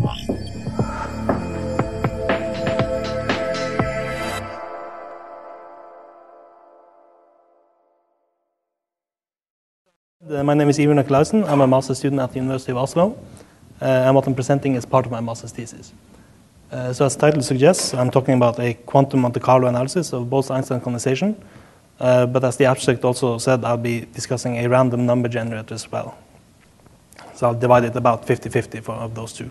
Uh, my name is Ivan Clausen. I'm a master's student at the University of Oslo, uh, and what I'm presenting is part of my master's thesis. Uh, so as the title suggests, I'm talking about a quantum Monte Carlo analysis of Bose-Einstein condensation, uh, but as the abstract also said, I'll be discussing a random number generator as well. So I'll divide it about 50-50 for of those two.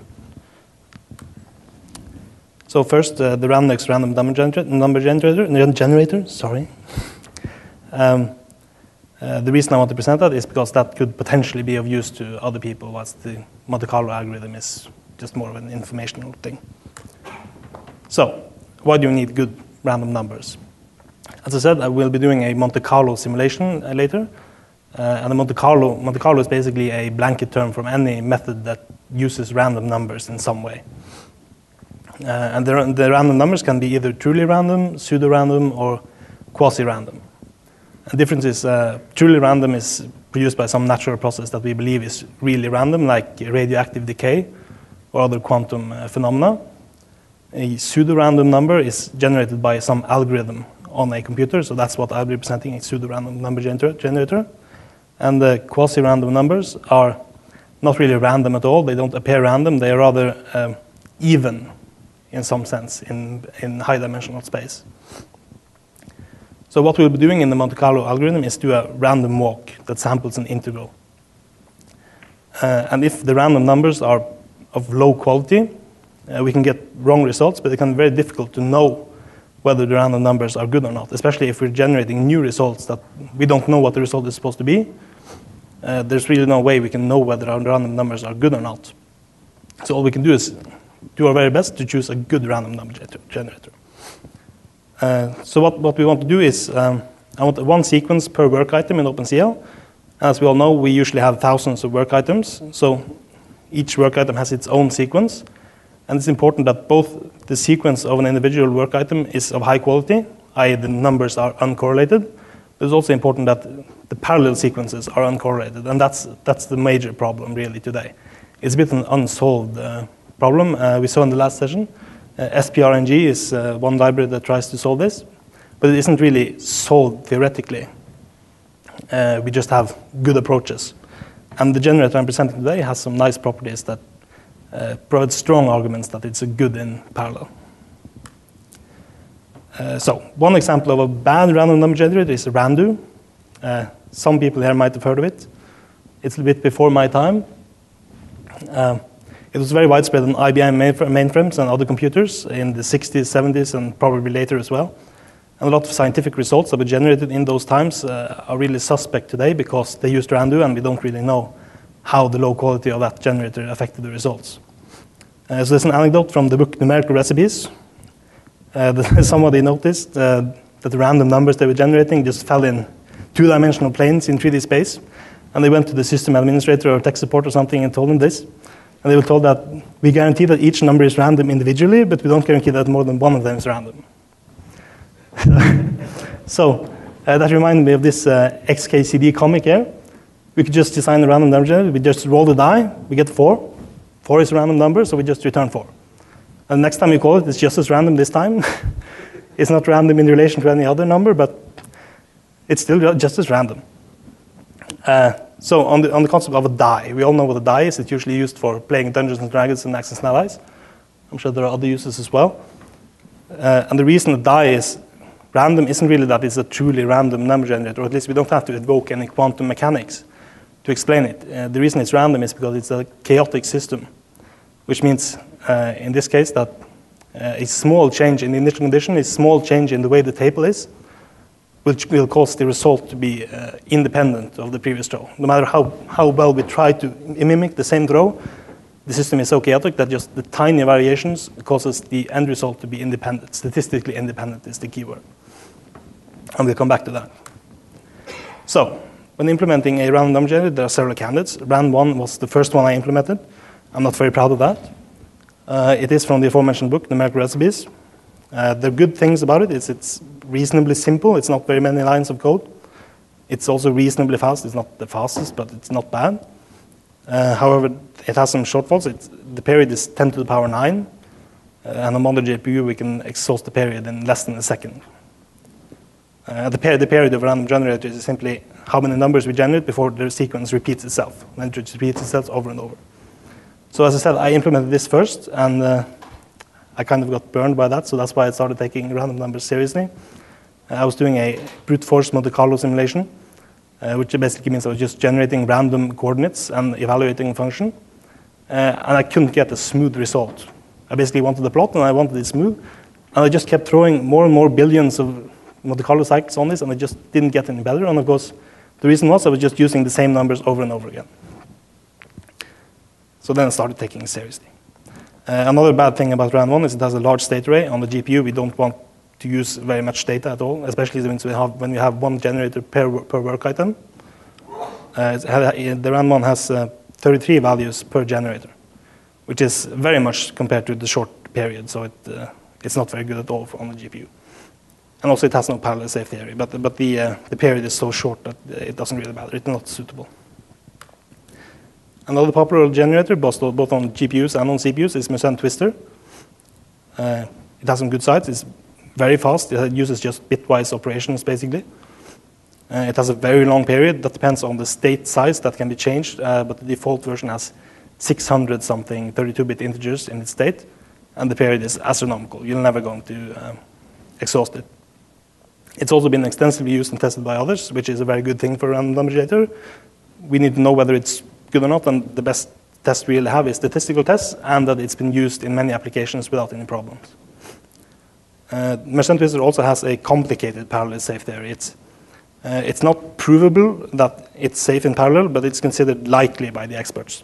So first, uh, the RANLUX random number generator, number generator, generator sorry. Um, uh, the reason I want to present that is because that could potentially be of use to other people, whilst the Monte Carlo algorithm is just more of an informational thing. So, why do you need good random numbers? As I said, I will be doing a Monte Carlo simulation uh, later. Uh, and the Monte Carlo, Monte Carlo is basically a blanket term from any method that uses random numbers in some way. Uh, and the, the random numbers can be either truly random, pseudo-random, or quasi-random. The difference is uh, truly random is produced by some natural process that we believe is really random, like radioactive decay or other quantum uh, phenomena. A pseudo-random number is generated by some algorithm on a computer, so that's what I'll be presenting, a pseudo-random number generator. And the quasi-random numbers are not really random at all. They don't appear random. They are rather um, even in some sense in, in high-dimensional space. So what we'll be doing in the Monte Carlo algorithm is do a random walk that samples an integral. Uh, and if the random numbers are of low quality, uh, we can get wrong results, but it can be very difficult to know whether the random numbers are good or not, especially if we're generating new results that we don't know what the result is supposed to be. Uh, there's really no way we can know whether our random numbers are good or not. So all we can do is do our very best to choose a good random number generator. Uh, so what, what we want to do is, um, I want one sequence per work item in OpenCL. As we all know, we usually have thousands of work items, so each work item has its own sequence. And it's important that both the sequence of an individual work item is of high quality, i.e. the numbers are uncorrelated. But it's also important that the parallel sequences are uncorrelated, and that's, that's the major problem really today. It's a bit an unsolved uh, problem. Uh, we saw in the last session uh, SPRNG is uh, one library that tries to solve this, but it isn't really solved theoretically. Uh, we just have good approaches. And the generator I'm presenting today has some nice properties that uh, provide strong arguments that it's a good in parallel. Uh, so, one example of a bad random number generator is Randu. Uh, some people here might have heard of it. It's a bit before my time. It was very widespread on IBM mainframes and other computers in the 60s, 70s, and probably later as well. And a lot of scientific results that were generated in those times uh, are really suspect today because they used Randu and we don't really know how the low quality of that generator affected the results. Uh, so there's an anecdote from the book Numerical Recipes. Uh, somebody noticed uh, that the random numbers they were generating just fell in two-dimensional planes in 3D space. And they went to the system administrator or tech support or something and told them this. And they were told that we guarantee that each number is random individually, but we don't guarantee that more than one of them is random. so uh, that reminded me of this uh, XKCD comic here. We could just design a random number generator. We just roll the die, we get four. Four is a random number, so we just return four. And next time you call it, it's just as random this time. it's not random in relation to any other number, but it's still just as random. Uh, so on the, on the concept of a die, we all know what a die is. It's usually used for playing Dungeons and Dragons and Axis and Allies. I'm sure there are other uses as well. Uh, and the reason a die is random isn't really that it's a truly random number generator, or at least we don't have to invoke any quantum mechanics to explain it. Uh, the reason it's random is because it's a chaotic system, which means uh, in this case that uh, a small change in the initial condition is small change in the way the table is, which will cause the result to be uh, independent of the previous row. No matter how, how well we try to mimic the same row, the system is so chaotic that just the tiny variations causes the end result to be independent. Statistically independent is the keyword. And we'll come back to that. So, when implementing a random generator, there are several candidates. RAND1 was the first one I implemented. I'm not very proud of that. Uh, it is from the aforementioned book, Numerical Recipes. Uh, the good things about it is it's reasonably simple. It's not very many lines of code. It's also reasonably fast. It's not the fastest, but it's not bad. Uh, however, it has some shortfalls. It's, the period is 10 to the power 9, uh, and on modern GPU we can exhaust the period in less than a second. Uh, the, the period of a random generator is simply how many numbers we generate before the sequence repeats itself, and it repeats itself over and over. So as I said, I implemented this first, and uh, I kind of got burned by that, so that's why I started taking random numbers seriously. Uh, I was doing a brute force Monte Carlo simulation, uh, which basically means I was just generating random coordinates and evaluating a function. Uh, and I couldn't get a smooth result. I basically wanted the plot and I wanted it smooth. And I just kept throwing more and more billions of Monte Carlo cycles on this, and I just didn't get any better. And of course, the reason was I was just using the same numbers over and over again. So then I started taking it seriously. Uh, another bad thing about RAND 1 is it has a large state array. On the GPU, we don't want to use very much data at all, especially when we have, when we have one generator per, per work item. Uh, the RAND 1 has uh, 33 values per generator, which is very much compared to the short period, so it, it's not very good at all on the GPU. And also it has no parallel safe theory, but, but the, uh, the period is so short that it doesn't really matter. It's not suitable. Another popular generator, both, on GPUs and on CPUs, is Mersenne Twister. Uh, it has some good sides. It's very fast. It uses just bitwise operations, basically. Uh, it has a very long period. That depends on the state size that can be changed, uh, but the default version has 600 something 32-bit integers in its state, and the period is astronomical. You're never going to um, exhaust it. It's also been extensively used and tested by others, which is a very good thing for a random generator. We need to know whether it's good or not, and the best test we really have is statistical tests, and that it's been used in many applications without any problems. Uh, also has a complicated parallel safe theory. It's, uh, it's not provable that it's safe in parallel, but it's considered likely by the experts.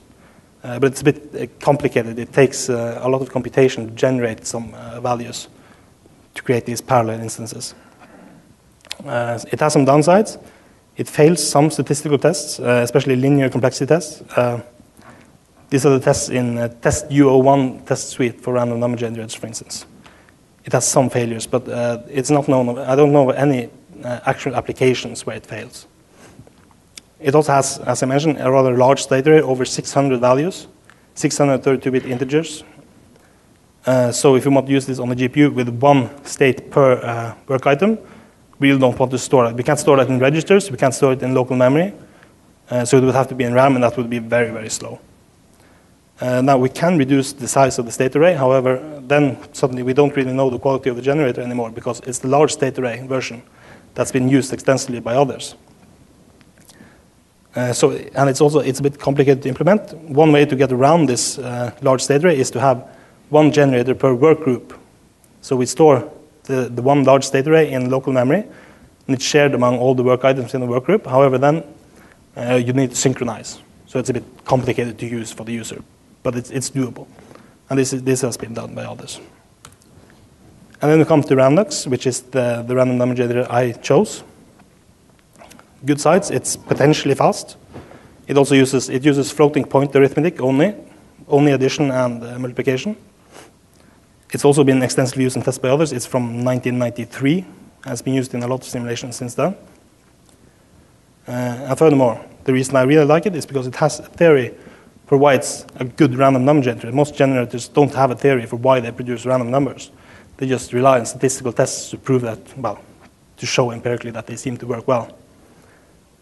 Uh, but it's a bit uh, complicated. It takes uh, a lot of computation to generate some uh, values to create these parallel instances. It has some downsides. It fails some statistical tests, especially linear complexity tests. these are the tests in TestU01 test suite for random number generators, for instance it has some failures, but uh, it's not known. I don't know any uh, actual applications where it fails. It also has, as I mentioned, a rather large state array, over 600 values, 632-bit integers. Uh, so if you want to use this on the GPU with one state per uh, work item, we really don't want to store that. We can't store that in registers. We can't store it in local memory. Uh, so it would have to be in RAM, and that would be very, very slow. Uh, now we can reduce the size of the state array, however, then suddenly we don't really know the quality of the generator anymore because it's the large state array version that's been used extensively by others. Uh, so, and it's also it's a bit complicated to implement. One way to get around this uh, large state array is to have one generator per work group. So we store the, the one large state array in local memory, and it's shared among all the work items in the work group. However, then uh, you need to synchronize. So it's a bit complicated to use for the user but it's, it's doable. And this, is, this has been done by others. And then we come to RANLUX, which is the, the random number generator I chose. Good sides, it's potentially fast. It also uses, it uses floating point arithmetic only, only addition and uh, multiplication. It's also been extensively used and tested by others. It's from 1993, has been used in a lot of simulations since then. Uh, and furthermore, the reason I really like it is because it has a theory for why it's a good random number generator. Most generators don't have a theory for why they produce random numbers. They just rely on statistical tests to prove that, well, to show empirically that they seem to work well.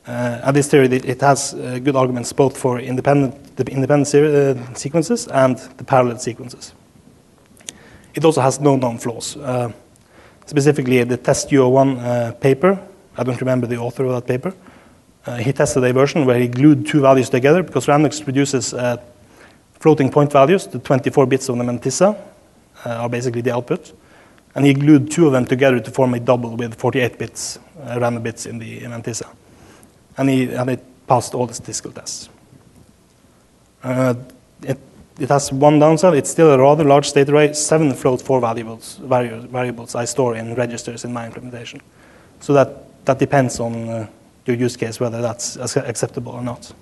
Uh, and this theory, it, has uh, good arguments both for independent, the independent uh, sequences and the parallel sequences. It also has no known flaws. Uh, specifically, the TestU01 uh, paper, I don't remember the author of that paper, uh, he tested a version where he glued two values together because RANLUX produces uh, floating point values. The 24 bits of the mantissa uh, are basically the output. And he glued two of them together to form a double with 48 bits, uh, random bits in the mantissa. And, he, and it passed all the statistical tests. It, it has one downside. It's still a rather large state array. Seven float four variables, variables I store in registers in my implementation. So that, that depends on uh, your use case, whether that's acceptable or not.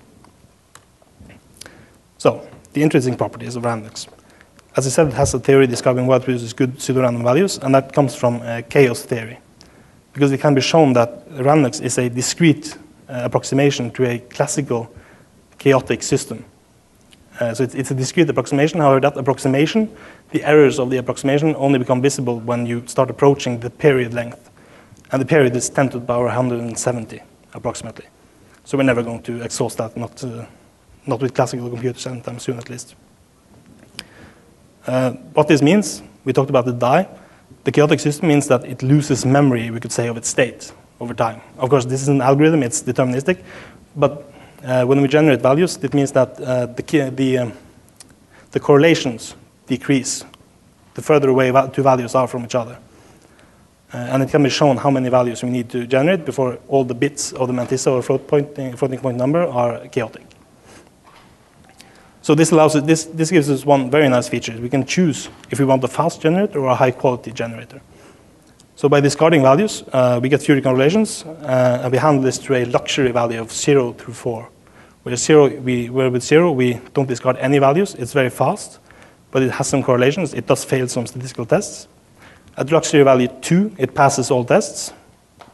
So, the interesting properties of RANLUX. As I said, it has a theory describing what produces good pseudorandom values, and that comes from uh, chaos theory. Because it can be shown that RANLUX is a discrete uh, approximation to a classical chaotic system. Uh, so it's, it's, a discrete approximation. However, that approximation, the errors of the approximation only become visible when you start approaching the period length. And the period is 10 to the power 170, approximately. So we're never going to exhaust that, not, uh, not with classical computers anytime soon at least. Uh, what this means, we talked about the die. The chaotic system means that it loses memory, we could say, of its state over time. Of course, this is an algorithm, it's deterministic, but uh, when we generate values, it means that uh, the, the, um, the correlations decrease the further away two values are from each other. Uh, and it can be shown how many values we need to generate before all the bits of the mantissa or float point, floating point number are chaotic. So this allows this, this gives us one very nice feature. We can choose if we want a fast generator or a high quality generator. So by discarding values, uh, we get fewer correlations, uh, and we handle this to a luxury value of 0 through 4. Where, zero, we, where with 0, we don't discard any values. It's very fast, but it has some correlations. It does fail some statistical tests. At luxury value 2, it passes all tests,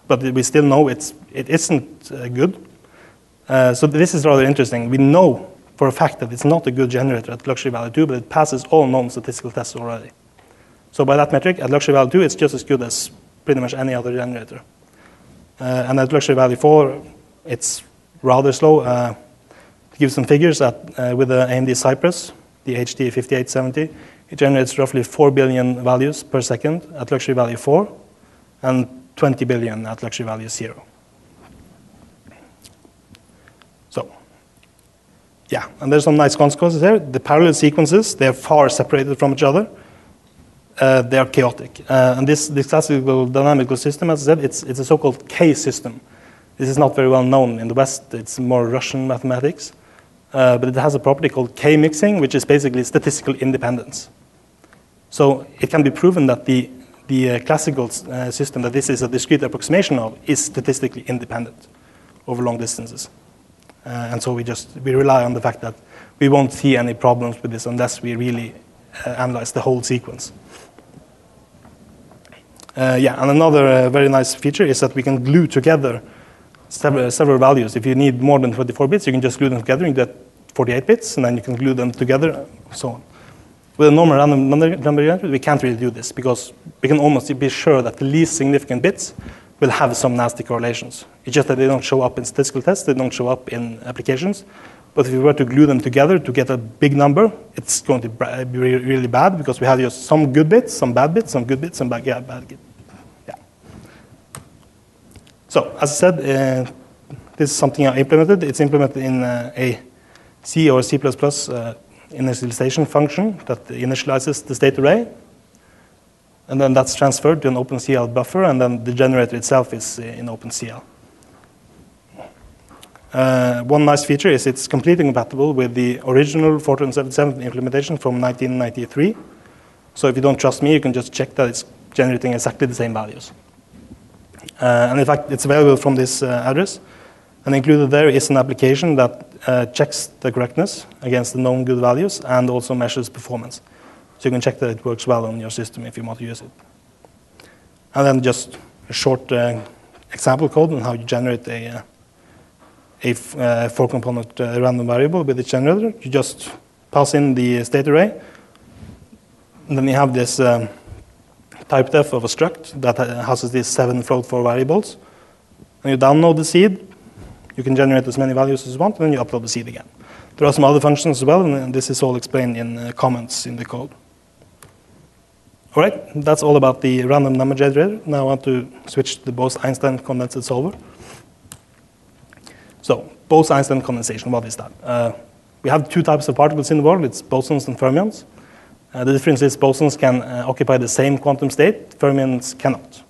but we still know it's, it isn't uh, good. Uh, so this is rather interesting. We know for a fact that it's not a good generator at luxury value 2, but it passes all known statistical tests already. So by that metric, at luxury value 2, it's just as good as pretty much any other generator. Uh, and at luxury value 4, it's rather slow. To give some figures, at, uh, with the AMD Cypress, the HD 5870, it generates roughly 4 billion values per second at luxury value 4, and 20 billion at luxury value 0. So, yeah, and there's some nice consequences there. The parallel sequences, they're far separated from each other. Uh, they are chaotic. Uh, and this, this classical dynamical system, as I said, it's, it's a so-called K system. This is not very well known in the West. It's more Russian mathematics. Uh, but it has a property called K-mixing, which is basically statistical independence. So it can be proven that the, the uh, classical uh, system that this is a discrete approximation of is statistically independent over long distances. Uh, and so we just we rely on the fact that we won't see any problems with this unless we really uh, analyze the whole sequence. Uh, yeah, and another very nice feature is that we can glue together several, several values. If you need more than 24 bits, you can just glue them together. You get 48 bits, and then you can glue them together, so on. With a normal random number generator, we can't really do this because we can almost be sure that the least significant bits will have some nasty correlations. It's just that they don't show up in statistical tests, they don't show up in applications. But if we were to glue them together to get a big number, it's going to be really bad because we have just some good bits, some bad bits, some good bits, some bad, yeah, bad bits. So, as I said, uh, this is something I implemented. It's implemented in uh, a C or C++ uh, initialization function that initializes the state array and then that's transferred to an OpenCL buffer, and then the generator itself is in OpenCL. Uh, one nice feature is it's completely compatible with the original Fortran 77 implementation from 1993. So if you don't trust me, you can just check that it's generating exactly the same values. Uh, and in fact, it's available from this uh, address. And included there is an application that uh, checks the correctness against the known good values and also measures performance. So you can check that it works well on your system if you want to use it. And then just a short example code on how you generate a, a four component uh, random variable with the generator. You just pass in the state array, and then you have this um, type def of a struct that houses these seven float four variables. And you download the seed, you can generate as many values as you want, and then you upload the seed again. There are some other functions as well, and this is all explained in uh, comments in the code. All right, that's all about the random number generator. Now I want to switch to the Bose-Einstein condensate solver. So, Bose-Einstein condensation, what is that? Uh, we have two types of particles in the world. It's bosons and fermions. Uh, the difference is bosons can uh, occupy the same quantum state, fermions cannot.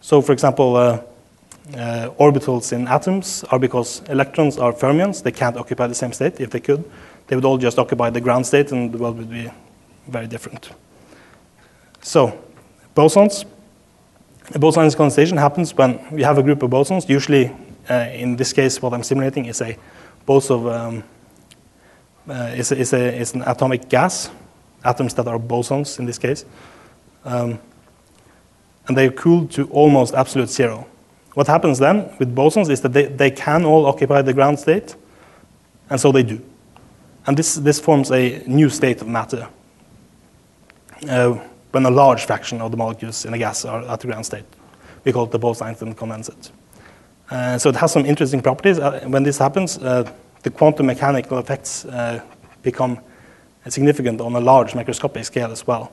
So, for example, uh, uh, orbitals in atoms are because electrons are fermions. They can't occupy the same state. If they could, they would all just occupy the ground state and the world would be very different. So, bosons. A boson condensation happens when we have a group of bosons. Usually, uh, in this case, what I'm simulating is a boson of um, uh, is, is, a, is an atomic gas, atoms that are bosons in this case, um, and they cooled to almost absolute zero. What happens then with bosons is that they, they can all occupy the ground state, and so they do. And this, this forms a new state of matter uh, when a large fraction of the molecules in a gas are at the ground state. We call it the Bose-Einstein condensate. Uh, so it has some interesting properties. Uh, when this happens, uh, the quantum mechanical effects uh, become significant on a large microscopic scale as well.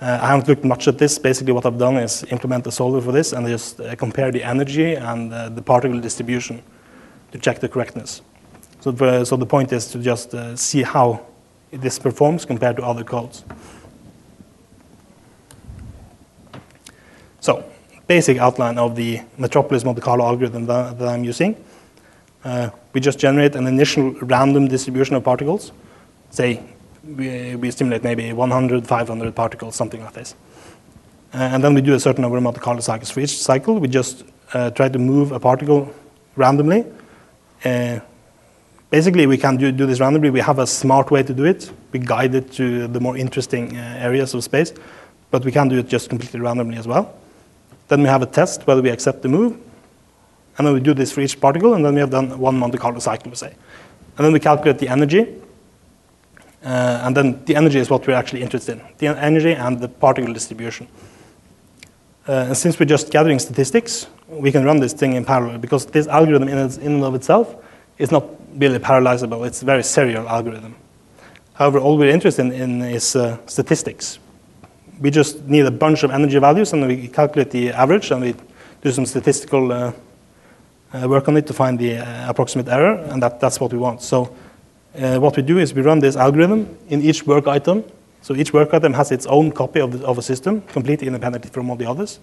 Uh, I haven't looked much at this. Basically, what I've done is implement a solver for this and just uh, compare the energy and the particle distribution to check the correctness. So, the, so the point is to just see how this performs compared to other codes. So, basic outline of the Metropolis Monte Carlo algorithm that, that I'm using. Uh, we just generate an initial random distribution of particles. Say we, we stimulate maybe 100, 500 particles, something like this. Uh, and then we do a certain number of Monte Carlo cycles. For each cycle, we just uh, try to move a particle randomly. Uh, basically, we can do, do, this randomly. We have a smart way to do it. We guide it to the more interesting uh, areas of space, but we can do it just completely randomly as well. Then we have a test whether we accept the move, and then we do this for each particle, and then we have done one Monte Carlo cycle, we say. And then we calculate the energy, uh, and then the energy is what we're actually interested in, the energy and the particle distribution. Uh, and since we're just gathering statistics, we can run this thing in parallel because this algorithm in, in and of itself is not really parallelizable. It's a very serial algorithm. However, all we're interested in, in is uh, statistics. We just need a bunch of energy values and we calculate the average and we do some statistical uh, uh, work on it to find the uh, approximate error, and that, that's what we want. So uh, what we do is we run this algorithm in each work item. So each work item has its own copy of, the, of a system, completely independently from all the others.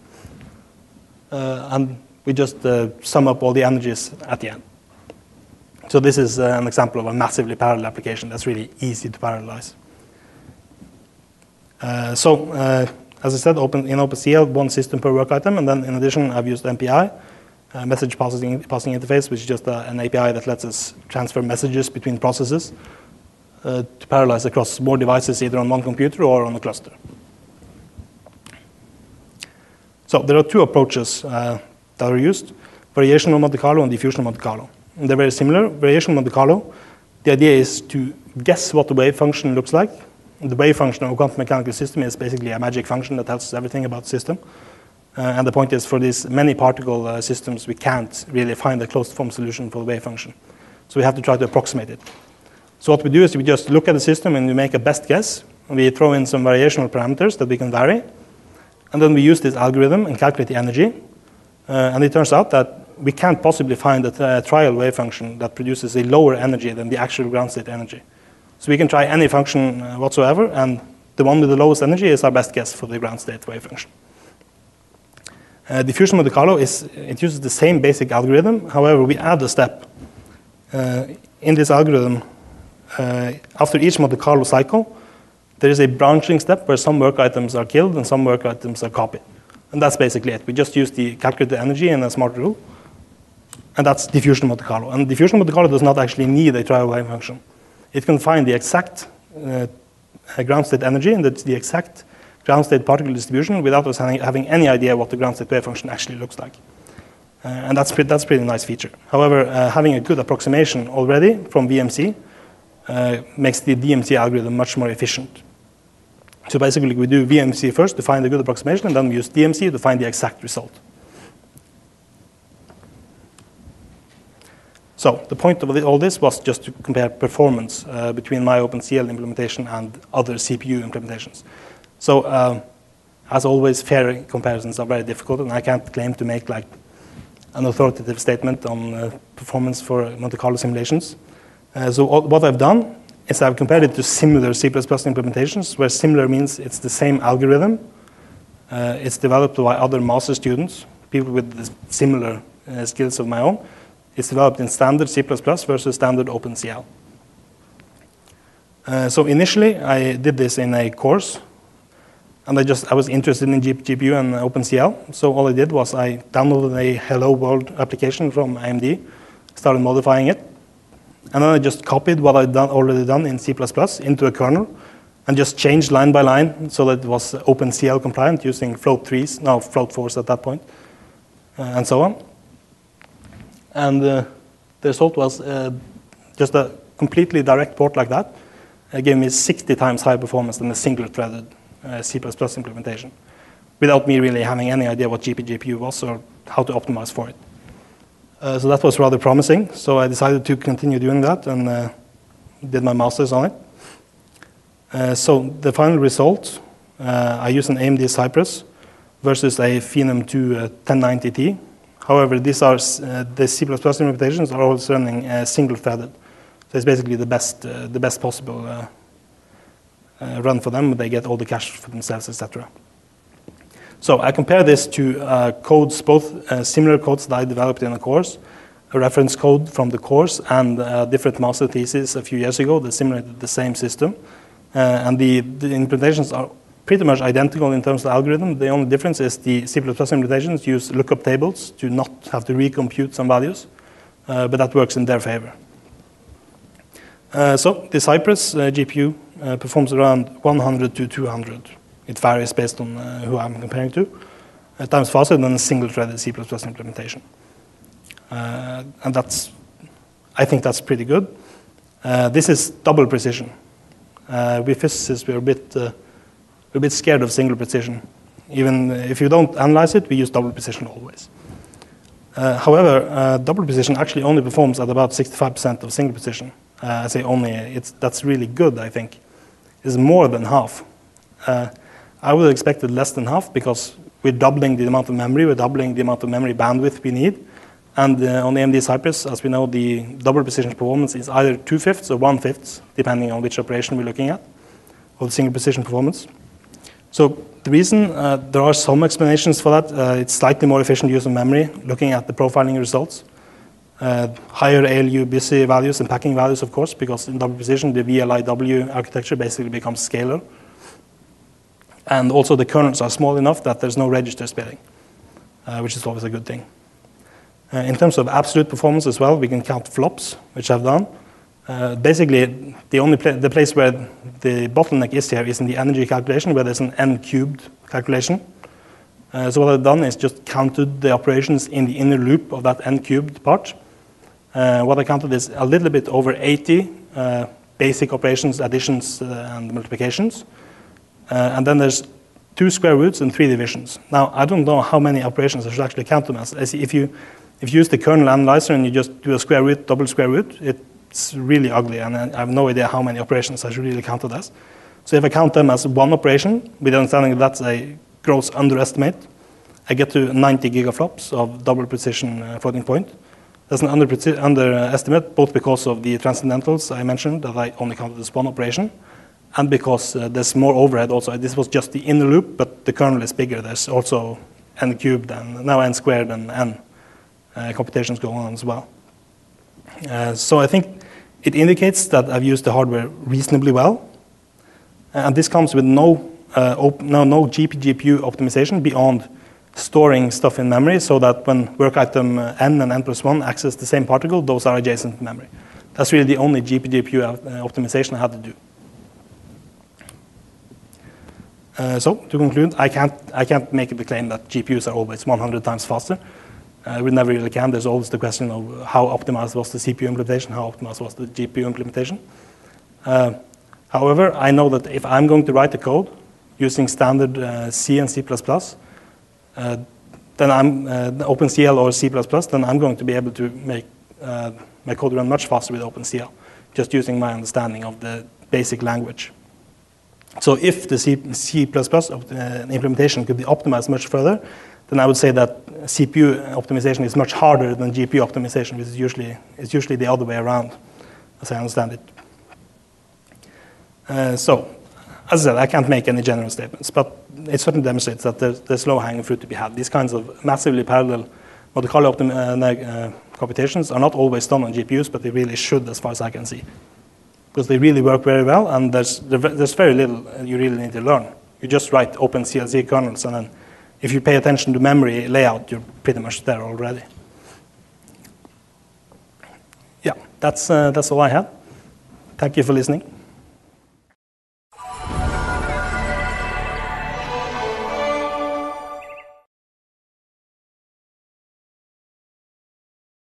Uh, and we just uh, sum up all the energies at the end. So this is uh, an example of a massively parallel application that's really easy to parallelize. so as I said, open, in OpenCL, one system per work item, and then in addition, I've used MPI uh, message passing, interface, which is just uh, an API that lets us transfer messages between processes uh, to parallelize across more devices, either on one computer or on a cluster. So there are two approaches uh, that are used, variational Monte Carlo and diffusion Monte Carlo. And they're very similar. Variational Monte Carlo, the idea is to guess what the wave function looks like. The wave function of a quantum mechanical system is basically a magic function that tells us everything about the system. Uh, and the point is, for these many particle uh, systems, we can't really find a closed form solution for the wave function. So we have to try to approximate it. So what we do is we just look at the system and we make a best guess. We throw in some variational parameters that we can vary. And then we use this algorithm and calculate the energy. Uh, and it turns out that we can't possibly find a, trial wave function that produces a lower energy than the actual ground state energy. So we can try any function uh, whatsoever, and the one with the lowest energy is our best guess for the ground state wave function. Uh, diffusion Monte Carlo is it uses the same basic algorithm. However, we add a step uh, in this algorithm. Uh, after each Monte Carlo cycle, there is a branching step where some work items are killed and some work items are copied. And that's basically it. We just use the calculated energy in a smart rule. And that's diffusion Monte Carlo. And diffusion Monte Carlo does not actually need a trial wave function. It can find the exact uh, ground state energy and that's the exact ground state particle distribution without us having, any idea what the ground state wave function actually looks like. Uh, and that's, pre- that's a pretty nice feature. However, uh, having a good approximation already from VMC uh, makes the DMC algorithm much more efficient. So basically, we do VMC first to find a good approximation, and then we use DMC to find the exact result. So the point of all this was just to compare performance uh, between my OpenCL implementation and other CPU implementations. So um, as always, fair comparisons are very difficult, and I can't claim to make like an authoritative statement on uh, performance for Monte Carlo simulations. Uh, so all, what I've done is I've compared it to similar C++ implementations, where similar means it's the same algorithm. Uh, it's developed by other master students, people with similar uh, skills of my own. It's developed in standard C++ versus standard OpenCL. Uh, so initially, I did this in a course and I just I was interested in GPU and OpenCL. So all I did was I downloaded a Hello World application from AMD, started modifying it, and then I just copied what I'd done, already done in C++ into a kernel, and just changed line by line so that it was OpenCL compliant using float threes, now float fours at that point, uh, and so on. And uh, the result was uh, just a completely direct port like that uh, gave me 60 times higher performance than a single-threaded uh, C++ implementation, without me really having any idea what GPGPU was or how to optimize for it. Uh, so that was rather promising. So I decided to continue doing that and uh, did my master's on it. Uh, so the final result, uh, I used an AMD Cypress versus a Phenom 2 1090T. However, these are the C++ implementations are always running single-threaded. So it's basically the best, uh, the best possible uh, uh, run for them. They get all the cache for themselves, etc. So I compare this to uh, codes, both uh, similar codes that I developed in a course, a reference code from the course, and uh, different master theses a few years ago that simulated the same system. and the, the, implementations are pretty much identical in terms of algorithm. The only difference is the C++ implementations use lookup tables to not have to recompute some values, but that works in their favor. Uh, so the Cypress uh, GPU uh, performs around 100 to 200. It varies based on who I'm comparing to. times faster than a single-threaded C++ implementation. and that's, I think that's pretty good. this is double precision. we physicists, we're a bit, a bit scared of single precision. Even if you don't analyze it, we use double precision always. Uh, however, uh, double precision actually only performs at about 65% of single precision uh, I say only, it's, that's really good, I think, is more than half. Uh, I would have expected less than half because we're doubling the amount of memory, we're doubling the amount of memory bandwidth we need. And uh, on the AMD Cypress, as we know, the double precision performance is either two fifths or one fifth, depending on which operation we're looking at, of the single precision performance. So the reason, uh, there are some explanations for that. Uh, it's slightly more efficient use of memory, looking at the profiling results. Uh, higher ALU busy values and packing values, of course, because in double precision, the VLIW architecture basically becomes scalar. And also the kernels are small enough that there's no register spilling, uh, which is always a good thing. Uh, in terms of absolute performance as well, we can count flops, which I've done. Uh, basically, the only pla the place where the bottleneck is here is in the energy calculation, where there's an n cubed calculation. Uh, so what I've done is just counted the operations in the inner loop of that n cubed part what I counted is a little bit over 80 uh, basic operations, additions, uh, and multiplications. Uh, and then there's two square roots and three divisions. Now, I don't know how many operations I should actually count them as. if, you, if you use the kernel analyzer and you just do a square root, double square root, it's really ugly, and I have no idea how many operations I should really count it as. So if I count them as one operation, with the understanding that that's a gross underestimate, I get to 90 gigaflops of double precision uh, floating point. That's an underestimate, both because of the transcendentals I mentioned that I only counted as one operation, and because uh, there's more overhead also. This was just the inner loop, but the kernel is bigger. There's also n cubed and now n squared and n uh, computations going on as well. Uh, so I think it indicates that I've used the hardware reasonably well, and this comes with no, uh, no, no GPGPU optimization beyond storing stuff in memory so that when work item uh, n and n plus 1 access the same particle, those are adjacent to memory. That's really the only GPGPU uh, optimization I had to do. Uh, so to conclude, I can't, I can't make the claim that GPUs are always 100 times faster. Uh, we never really can. There's always the question of how optimized was the CPU implementation, how optimized was the GPU implementation. Uh, however, I know that if I'm going to write the code using standard uh, C and C++, then I'm uh, OpenCL or C++, then I'm going to be able to make uh, my code run much faster with OpenCL, just using my understanding of the basic language. So if the C, C++ implementation could be optimized much further, then I would say that CPU optimization is much harder than GPU optimization, which is usually, is usually the other way around, as I understand it. Uh, so as I said, I can't make any general statements, but it certainly demonstrates that there's, there's low-hanging fruit to be had. These kinds of massively parallel Monte Carlo uh, uh, computations are not always done on GPUs, but they really should, as far as I can see, because they really work very well, and there's, there's very little you really need to learn. You just write OpenCL C kernels, and then if you pay attention to memory layout, you're pretty much there already. Yeah, that's, uh, that's all I have. Thank you for listening.